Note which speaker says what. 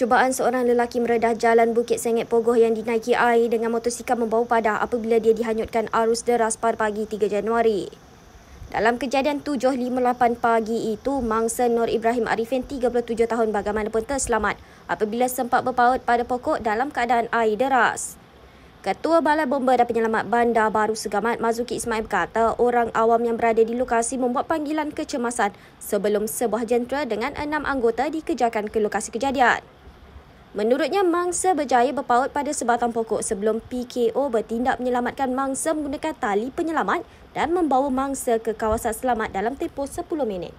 Speaker 1: Cubaan seorang lelaki meredah jalan Bukit Sengit Pogoh yang dinaiki air dengan motosikal membawa padah apabila dia dihanyutkan arus deras pada pagi 3 Januari. Dalam kejadian 7.58 pagi itu, mangsa Nur Ibrahim Arifin 37 tahun bagaimanapun terselamat apabila sempat berpaut pada pokok dalam keadaan air deras. Ketua Balai Bomba dan Penyelamat Bandar Baru Segamat Mazuki Ismail berkata orang awam yang berada di lokasi membuat panggilan kecemasan sebelum sebuah jentera dengan enam anggota dikejarkan ke lokasi kejadian. Menurutnya, mangsa berjaya berpaut pada sebatang pokok sebelum PKO bertindak menyelamatkan mangsa menggunakan tali penyelamat dan membawa mangsa ke kawasan selamat dalam tempoh 10 minit.